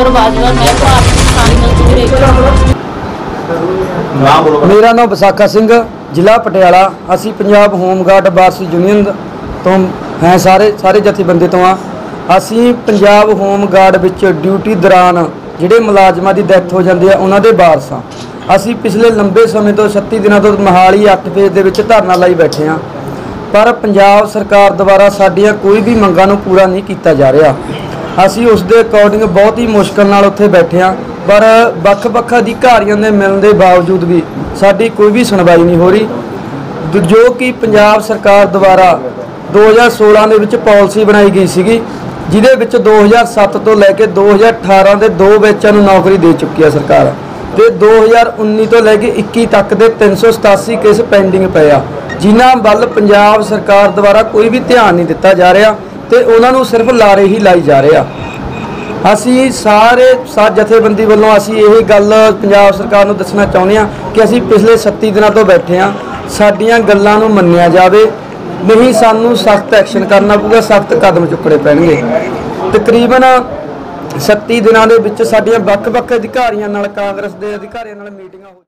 ਅਗਰ ਮੈਂ ਭਾਰਤੀ ਕਿਸਾਨ ਯੂਨੀਵਰਸਿਟੀ ਵਿੱਚ ਨਾਮ ਬੋਲੋ ਮੇਰਾ ਨਾਮ ਵਿਸਾਖਾ ਸਿੰਘ, ਜ਼ਿਲ੍ਹਾ ਪਟਿਆਲਾ। ਅਸੀਂ ਪੰਜਾਬ ਹੋਮਗਾਰਡ ਵਾਰਸ ਯੂਨੀਅਨ ਤੋਂ ਹੈ ਸਾਰੇ ਸਾਰੇ ਜਥੇਬੰਦੀ ਤੋਂ ਆ ਅਸੀਂ ਪੰਜਾਬ ਹੋਮਗਾਰਡ ਵਿੱਚ ਡਿਊਟੀ ਦੌਰਾਨ ਜਿਹੜੇ ਮੁਲਾਜ਼ਮਾਂ ਦੀ ਡੈਥ ਹੋ ਜਾਂਦੀ ਆ ਉਹਨਾਂ ਦੇ ਵਾਰਸ ਆ ਅਸੀਂ ਪਿਛਲੇ ਲੰਬੇ ਸਮੇਂ ਤੋਂ 36 ਦਿਨਾਂ ਤੋਂ ਮਹਾਲੀ 8 ਫੇਜ਼ ਦੇ ਵਿੱਚ ਧਰਨਾ ਲਾਈ ਬੈਠੇ ਆ ਪਰ ਪੰਜਾਬ ਸਰਕਾਰ ਦੁਆਰਾ ਸਾਡੀਆਂ ਕੋਈ ਵੀ ਮੰਗਾਂ ਨੂੰ ਪੂਰਾ ਨਹੀਂ ਕੀਤਾ ਜਾ ਰਿਹਾ। ਅਸੀਂ ਉਸ ਦੇ ਅਕੋਰਡਿੰਗ ਬਹੁਤ ਹੀ ਮੁਸ਼ਕਲ ਨਾਲ ਉੱਥੇ ਬੈਠੇ ਹਾਂ, ਪਰ ਵੱਖ-ਵੱਖ ਅਧਿਕਾਰੀਆਂ ਦੇ ਮਿਲਣ ਦੇ ਬਾਵਜੂਦ ਵੀ ਸਾਡੀ ਕੋਈ ਵੀ ਸੁਣਵਾਈ ਨਹੀਂ ਹੋ ਰਹੀ। ਜੋ ਕਿ ਪੰਜਾਬ ਸਰਕਾਰ ਦੁਆਰਾ 2016 ਦੇ ਵਿੱਚ ਪਾਲਿਸੀ ਬਣਾਈ ਗਈ ਸੀਗੀ, ਜਿਹਦੇ ਵਿੱਚ 2007 ਤੋਂ ਲੈ ਕੇ 2018 ਦੇ ਦੋ ਬੱਚਿਆਂ ਨੂੰ ਨੌਕਰੀ ਦੇ ਚੁੱਕੀ ਹੈ ਸਰਕਾਰ। ਤੇ 2019 ਤੋਂ ਲੈ ਕੇ 21 ਤੱਕ ਦੇ 387 ਕੇਸ ਪੈਂਡਿੰਗ ਪਏ ਆ, ਜਿਨ੍ਹਾਂ ਵੱਲ ਪੰਜਾਬ ਸਰਕਾਰ ਦੁਆਰਾ ਕੋਈ ਵੀ ਧਿਆਨ ਨਹੀਂ ਦਿੱਤਾ ਜਾ ਰਿਹਾ। ਤੇ ਉਹਨਾਂ ਨੂੰ ਸਿਰਫ ਲਾਰੇ ਹੀ ਲਾਈ ਜਾ ਰਹੇ ਆ। ਅਸੀਂ ਸਾਰੇ ਸਾਥ ਜਥੇਬੰਦੀ ਵੱਲੋਂ ਅਸੀਂ ਇਹ ਗੱਲ ਪੰਜਾਬ ਸਰਕਾਰ ਨੂੰ ਦੱਸਣਾ ਚਾਹੁੰਦੇ ਹਾਂ ਕਿ ਅਸੀਂ ਪਿਛਲੇ 37 ਦਿਨਾਂ ਤੋਂ ਬੈਠੇ ਹਾਂ। ਸਾਡੀਆਂ ਗੱਲਾਂ ਨੂੰ ਮੰਨਿਆ ਜਾਵੇ। ਨਹੀਂ ਸਾਨੂੰ ਸਖਤ ਐਕਸ਼ਨ ਕਰਨਾ ਪਊਗਾ, ਸਖਤ ਕਦਮ ਚੁੱਕਣੇ ਪੈਣਗੇ। ਤਕਰੀਬਨ 37 ਦਿਨਾਂ ਦੇ ਵਿੱਚ ਸਾਡੀਆਂ ਵੱਖ-ਵੱਖ ਅਧਿਕਾਰੀਆਂ ਨਾਲ, ਕਾਂਗਰਸ ਦੇ ਅਧਿਕਾਰੀਆਂ ਨਾਲ ਮੀਟਿੰਗਾਂ ਹੋ